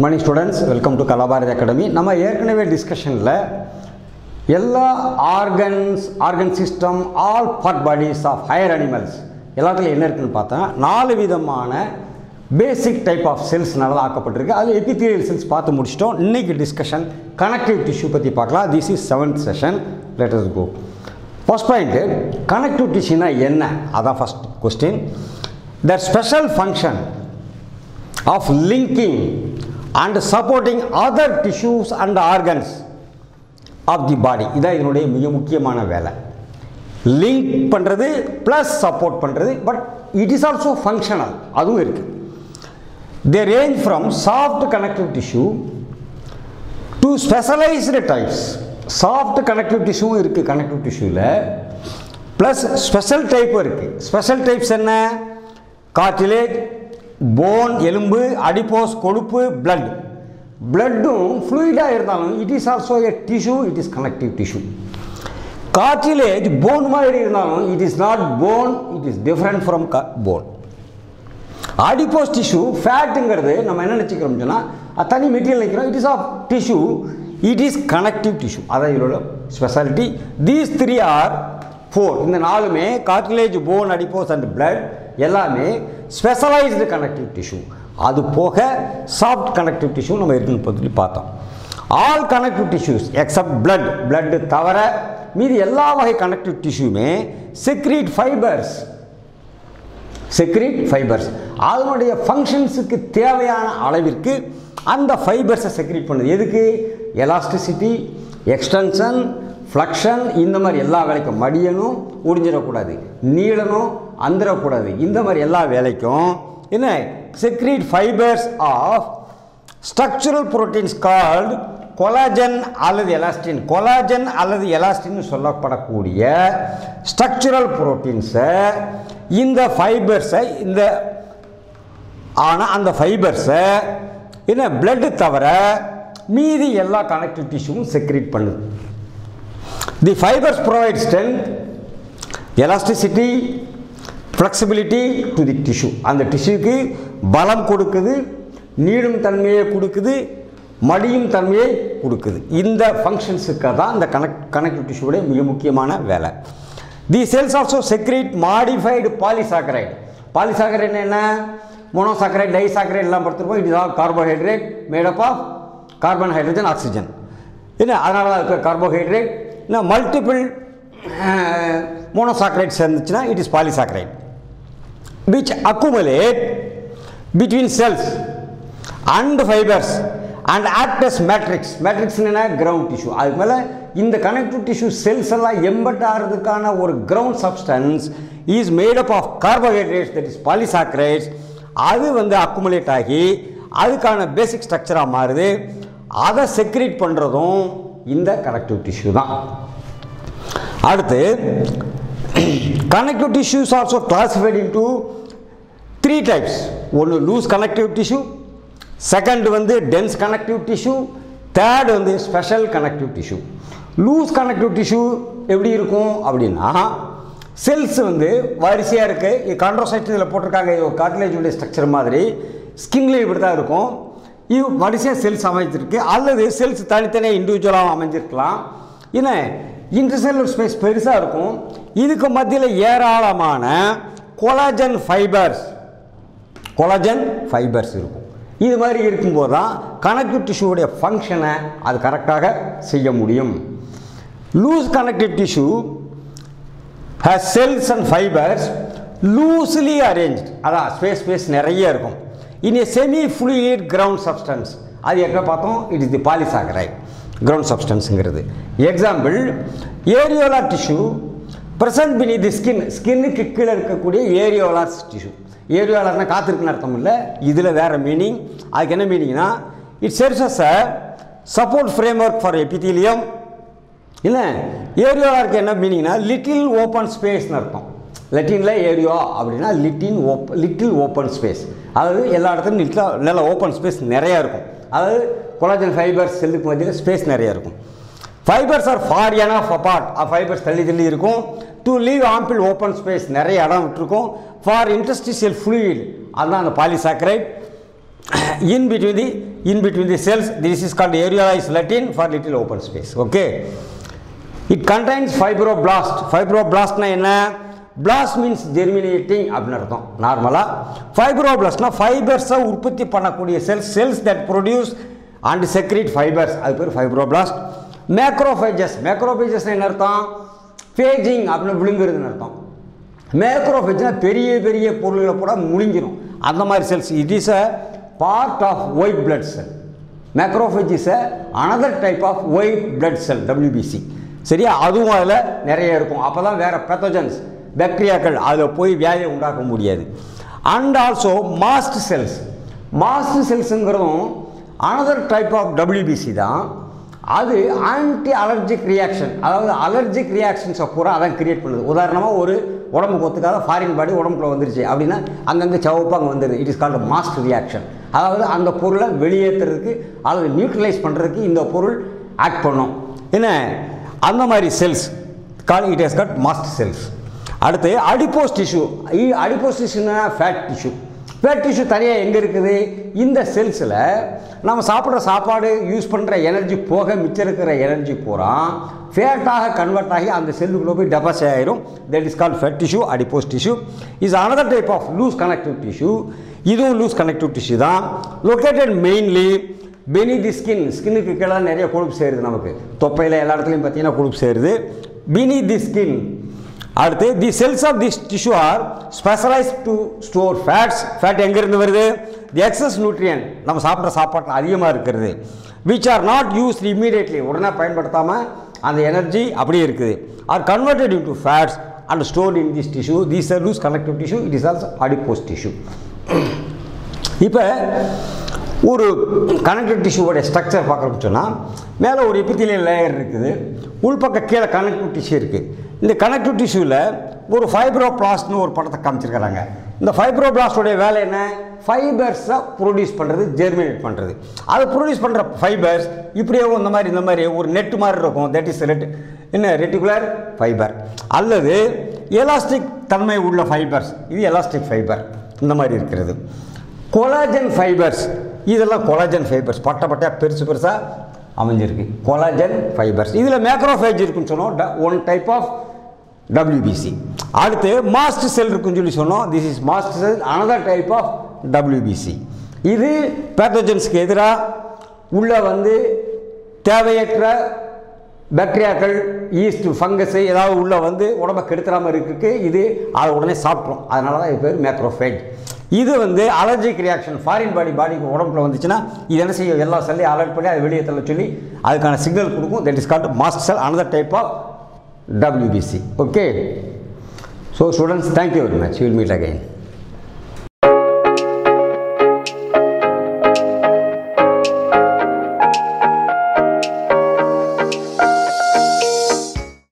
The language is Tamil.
Good morning students welcome to Kalabharathi academy நம்ம ஏற்கனவே டிஸ்கஷனில் எல்லா organs organ system all part bodies of higher animals எல்லாத்துலையும் என்ன இருக்குன்னு பார்த்தா நாலு விதமான பேசிக் டைப் ஆஃப் செல்ஸ் நல்லா ஆக்கப்பட்டிருக்கு. அது எபித்தீரியல் செல்ஸ் பார்த்து முடிச்சிட்டோம். இன்னைக்கு டிஸ்கஷன் கனெக்டிவ் டிஷ்யூ பற்றி பார்க்கலாம். This is seventh session let go first point connective டிஷ்யூனா என்ன? அதான் first question that special function of linking and supporting other tissues and organs of the body. இதான் இதனுடைய மிக முக்கியமான வேலை. லிங்க் பண்ணுறது ப்ளஸ் சப்போர்ட் பண்ணுறது but it is also functional அதுவும் இருக்குது they range from soft connective tissue to specialised types soft connective டிஷ்யூவும் இருக்குது கனெக்டிவ் டிஷ்யூவில் ப்ளஸ் ஸ்பெஷல் டைப்பும் இருக்குது ஸ்பெஷல் டைப்ஸ் என்ன? கார்டிலேஜ் போன் எலும்பு அடிப்போஸ் கொழுப்பு பிளட் பிளட்டும் ஃப்ளூயிடாக இருந்தாலும் it is also a tissue it is connective tissue cartilage bone மாதிரி இருந்தாலும் it is not bone it is different from the bone adipose tissue ஃபேட்டுங்கிறது நம்ம என்ன நினச்சிக்கிறோம் சொன்னால் தனி மெட்டீரியல் நினைக்கிறோம் it is of tissue it is connective tissue அதான் இதோட speciality these three or four இந்த நாலுமே cartilage bone adipose and blood எல்லாமே ஸ்பெஷலைஸ்டு கனெக்டிவ் டிஷ்யூ அது போக சாஃப்ட் கனெக்டிவ் டிஷ்யூ நம்ம இருக்குன்னு பற்றி பார்த்தோம். All connective tissues except blood blood தவிர மீதி எல்லா வகை கனெக்டிவ் டிஷ்யூமே செக்ரீட் ஃபைபர்ஸ் செக்ரீட் ஃபைபர்ஸ் அதனுடைய ஃபங்க்ஷன்ஸுக்கு தேவையான அளவிற்கு அந்த ஃபைபர்ஸை செக்ரீட் பண்ணுது. எதுக்கு? எலாஸ்டிசிட்டி எக்ஸ்டென்ஷன் ஃப்ளக்ஷன் இந்த மாதிரி எல்லா வேலைக்கும் மடியணும் ஒடிஞ்சிடக்கூடாது நீளனும் அந்திரக்கூடாது. இந்த மாதிரி எல்லா வேலைக்கும் என்ன? Secrete fibers of structural proteins called collagen அல்லது எலாஸ்டின் கொலாஜன் அல்லது எலாஸ்டின் சொல்லப்படக்கூடிய ஸ்ட்ரக்சுரல் புரோட்டீன்ஸை இந்த ஃபைபர்ஸை இந்த ஆனால் அந்த ஃபைபர்ஸை என்ன பிளட்டு தவிர மீதி எல்லா கனெக்டிவ் டிஷ்யூவும் செக்ரீட் பண்ணுது. The fibers provide strength elasticity flexibility to the tissue அந்த டிஷ்யூக்கு பலம் கொடுக்குது நீளும் தன்மையை கொடுக்குது மடியும் தன்மையை கொடுக்குது. இந்த ஃபங்க்ஷன்ஸுக்காக தான் இந்த கனெக்ட் கனெக்டிவ் டிஷ்யூடைய மிக முக்கியமான வேலை. The cells also secrete modified polysaccharide polysaccharide என்ன மோனோசாக்கரைட் டைசாக்கரைட் எல்லாம் பார்த்துருப்போம் it is all carbohydrate made up of carbon hydrogen oxygen என்ன? அதனால தான் இருக்க கார்போஹைட்ரேட் இன்னும் multiple monosaccharide சேர்ந்துச்சுன்னா it is polysaccharide which accumulate between cells and fibers and act as matrix. Matrix ground tissue அது மேலே இந்த கனெக்டிவ் டிஷ்யூ செல்ஸ் எல்லாம் எம்பட் ஆகிறதுக்கான ஒரு ground substance is made up of carbohydrates that is polysaccharides அது வந்து அக்குமுலேட் ஆகி அதுக்கான பேசிக் ஸ்ட்ரக்சராக மாறுது. அதை செக்ரேட் பண்ணுறதும் இந்த கனெக்டிவ் டிஷ்யூ தான். அடுத்து connective tissue is also classified into three types ஒன்று லூஸ் கனெக்டிவ் டிஷ்யூ செகண்ட் வந்து டென்ஸ் கனெக்டிவ் டிஷ்யூ தேர்ட் வந்து special connective tissue loose connective tissue எப்படி இருக்கும் அப்படின்னா செல்ஸ் வந்து வரிசையாக இருக்குது கான்ட்ரோசைட் இதில் போட்டிருக்காங்க. இது ஒரு கார்டிலேஜுடைய ஸ்ட்ரக்சர் மாதிரி. ஸ்கின்ல இப்படி தான் இருக்கும். இது வரிசையாக செல்ஸ் அமைஞ்சிருக்கு. அல்லது செல்ஸ் தனித்தனியாக இண்டிவிஜுவலாகவும் அமைஞ்சிருக்கலாம். என்ன? இன்டர்செல்லுலர் ஸ்பேஸ் பெருசாக இருக்கும். இதுக்கு மத்தியில் ஏராளமான கொலாஜன் ஃபைபர்ஸ் கொலாஜன் ஃபைபர்ஸ் இருக்கும். இது மாதிரி இருக்கும்போது தான் கனெக்டிவ் டிஷ்யூடைய ஃபங்க்ஷனை அது கரெக்டாக செய்ய முடியும். Loose connective tissue has cells and fibers loosely arrange அதான் ஸ்பேஸ் ஸ்பேஸ் நிறைய இருக்கும். இனி செமி ஃப்ளூயிட் கிரவுண்ட் சப்ஸ்டன்ஸ் அது எங்கே பார்த்தோம்? It is the polysaccharide ground சப்ஸ்டன்ஸுங்கிறது example areolar tissue present beneath the skin ஸ்கின்னுக்கு கீழே இருக்கக்கூடிய ஏரியோலா டிஷ்யூ ஏரியோலார்னா காத்திருக்குன்னு அர்த்தம் இல்லை. இதில் வேறு மீனிங் அதுக்கு என்ன மீனிங்னா it serves as a support framework for epithelium இல்லை ஏரியோலாருக்கு என்ன மீனிங்னா லிட்டில் ஓப்பன் ஸ்பேஸ்னு அர்த்தம். லெட்டினில் ஏரியோ அப்படின்னா லிட்டின் ஓப் லிட்டில் ஓப்பன் ஸ்பேஸ் அதாவது எல்லா இடத்துலையும் லிட்டில் நல்ல ஓப்பன் ஸ்பேஸ் நிறையா இருக்கும். அதாவது கொலாஜன் ஃபைபர்ஸ் செல்லுக்கு மத்தியில் ஸ்பேஸ் நிறையா இருக்கும். Fibers are far enough apart fibers தள்ளி தள்ளி இருக்கும். To leave ample open space நிறைய இடம் விட்டுருக்கும். ஃபார் இன்டஸ்டிஷியல் ஃப்ளூயிட் அதுதான் அந்த polysaccharide in between the in between the cells. This is called Latin for little open space okay it contains It contains ஃபைப்ரோ Fibroblastனா என்ன? பிளாஸ்ட் மீன்ஸ் ஜெர்மினேட்டிங் அப்படின்னு அர்த்தம். நார்மலாக ஃபைப்ரோபிளாஸ்ட்னா ஃபைபர்ஸை உற்பத்தி பண்ணக்கூடிய cells cells that produce and secrete fibers அது பேர் ஃபைப்ரோபிளாஸ்ட் மேக்ரோஃபைஜஸ் மேக்ரோஃபைஜஸ் என்ன அர்த்தம்? ஃபேஜிங் அப்படின்னு விழுங்குறதுன்னு அர்த்தம். மேக்ரோஃபைஜ்னா பெரிய பெரிய பொருள்களை கூட முழுங்கிடும் அந்த மாதிரி cells it is a part of white blood cell macrophage is a another type of white blood cell WBC சரியா? அதுவும் அதில் நிறைய இருக்கும். அப்போ தான் வேறு பெத்தோஜன்ஸ் பாக்டீரியாக்கள் அதில் போய் வியாதியை உண்டாக்க முடியாது. And also mast cells mast செல்ஸுங்கிறதும் another type of WBC தான். அது ஆன்டி அலர்ஜிக் ரியாக்ஷன் அதாவது அலர்ஜிக் ரியாக்ஷன்ஸை பூரா அதான் கிரியேட் பண்ணுது. உதாரணமாக ஒரு உடம்புக்கு ஒத்துக்காத ஃபாரின் பாடி உடம்புக்குள்ள வந்துருச்சு அப்படின்னா அங்கங்கே சவப்பு அங்கே வந்துடுது it is called mast reaction அதாவது அந்த பொருளை வெளியேற்றுறதுக்கு அல்லது நியூட்ரலைஸ் பண்ணுறதுக்கு இந்த பொருள் ஆக்ட் பண்ணும். என்ன? அந்த மாதிரி cells call it has got mast cells அடுத்து அடிப்போஸ் டிஷ்யூ அடிப்போஸ் டிஷ்யூனா ஃபேட் டிஷ்யூ ஃபேட் டிஷ்யூ தனியாக எங்கே இருக்குது? இந்த செல்ஸில் நம்ம சாப்பிட்ற சாப்பாடு யூஸ் பண்ணுற எனர்ஜி போக மிச்சம் இருக்கிற எனர்ஜி பூரா ஃபேட்டாக கன்வெர்ட் ஆகி அந்த செல்லுக்குள்ளே போய் டெபாசிட் ஆகிரும் that is called fat tissue adipose tissue is another type of loose connective tissue இதுவும் லூஸ் கனெக்டிவ் டிஷ்யூ தான். Located mainly beneath the skin ஸ்கின்னுக்கு கீழே நிறைய கொழுப்பு சேருது நமக்கு. தொப்பையில் எல்லா இடத்துலையும் பார்த்தீங்கன்னா கொழுப்பு சேருது. பினி தி ஸ்கின் அடுத்து the cells of this tissue are specialise to store fats fat எங்கேருந்து வருது? தி எக்ஸஸ் நியூட்ரியன் நம்ம சாப்பிட்ற சாப்பாட்டில் அதிகமாக இருக்கிறது which are not used immediately உடனே பயன்படுத்தாமல் அந்த எனர்ஜி அப்படியே இருக்குது. Are converted into fats and stored in this tissue these are loose connective tissue it is also adipose tissue இப்போ ஒரு கனெக்டிவ் டிஷ்யூவோடைய ஸ்ட்ரக்சர் பார்க்குறோம்னு சொன்னால் மேலே ஒரு எபித்திலியல் லேயர் இருக்குது. உள்பக்கம் கீழே கனெக்டிவ் டிஷ்யூ இருக்குது இந்த கனெக்டிவ் டிஷ்யூவில் ஒரு ஃபைப்ரோ பிளாஸ்ட்னு ஒரு படத்தை காமிச்சிருக்கிறாங்க. இந்த ஃபைப்ரோ பிளாஸ்டோடைய வேலை என்ன? ஃபைபர்ஸை ப்ரொடியூஸ் பண்ணுறது ஜெர்மினேட் பண்ணுறது அது ப்ரொடியூஸ் பண்ணுற ஃபைபர்ஸ் இப்படியே இந்த மாதிரி இந்த மாதிரி ஒரு நெட்டு மாதிரி இருக்கும். தட் இஸ் ரெட் என்ன ரெட்டிகுலர் ஃபைபர் அல்லது எலாஸ்டிக் தன்மை உள்ள ஃபைபர்ஸ் இது எலாஸ்டிக் ஃபைபர் இந்த மாதிரி இருக்கிறது. கொலாஜன் ஃபைபர்ஸ் இதெல்லாம் கொலாஜன் ஃபைபர்ஸ் பட்ட பட்டையாக பெருசு பெருசாக அமைஞ்சிருக்கு. கொலாஜன் ஃபைபர்ஸ் இதில் மேக்ரோஃபேஜ் இருக்குன்னு சொன்னோம். ஒன் டைப் ஆஃப் டபிள்யூபிசி அடுத்து மாஸ்ட் செல் இருக்குன்னு சொல்லி சொன்னோம். This is mast cell another type of WBC இது பேத்தோஜன்ஸ்க்கு எதிராக உள்ளே வந்து தேவையற்ற பாக்டீரியாக்கள் ஈஸ்ட் ஃபங்கஸ் ஏதாவது உள்ளே வந்து உடம்பை கெடுத்துடாமல் இருக்குது இது அதை உடனே சாப்பிட்ரும் அதனால தான் இது பேர் மேக்ரோஃபேஜ் இது வந்து அலர்ஜிக் ரியாக்ஷன் ஃபாரின் பாடி பாடிக்கு உடம்புல வந்துச்சுன்னா இது என்ன செய்யும் எல்லா செல்லையும் அலர்ட் பண்ணி அதை வெளியே தள்ள சொல்லி அதுக்கான சிக்னல் கொடுக்கும் that is called master cell another type of WBC. Okay. So students, thank you very much. We will meet again.